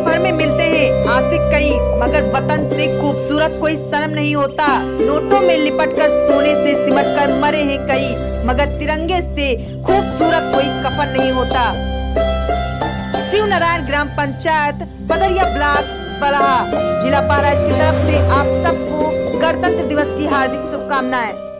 भर में मिलते है। आते कई मगर वतन से खूबसूरत कोई सनम नहीं होता। नोटों में लिपट कर सोने से सिमट कर मरे हैं कई मगर तिरंगे से खूबसूरत कोई कफन नहीं होता। शिव नारायण ग्राम पंचायत, बदरिया ब्लॉक बलहा जिला पाराज की तरफ़ से आप सबको गणतंत्र दिवस की हार्दिक शुभकामनाएँ।